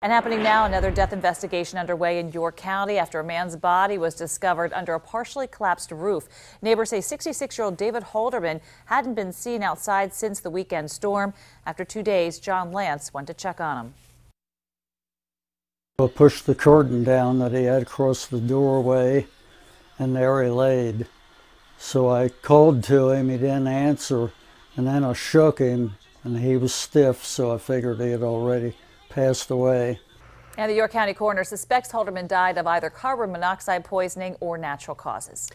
And happening now, another death investigation underway in York County after a man's body was discovered under a partially collapsed roof. Neighbors say 66-year-old David Holderman hadn't been seen outside since the weekend storm. After two days, John Lance went to check on him. I pushed the curtain down that he had across the doorway, and there he laid. So I called to him, he didn't answer, and then I shook him, and he was stiff, so I figured he had already passed away. And the York County coroner suspects Holderman died of either carbon monoxide poisoning or natural causes.